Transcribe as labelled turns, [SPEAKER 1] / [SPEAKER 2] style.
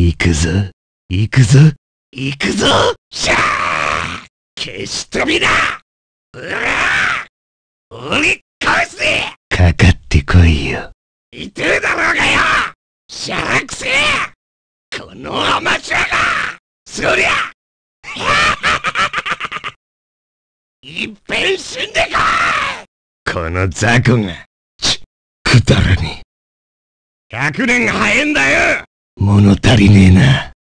[SPEAKER 1] 行くぞ、行くぞ、行くぞ。しゃあ消し飛びだ。うわ売り返せかかってこいよ。痛えだろうがよ。しゃらくせえ。このアマチュアがそりゃ。いっぺん死んでこい。この雑魚が、ち、くだらねえ。100年早えんだよ物足りねえな。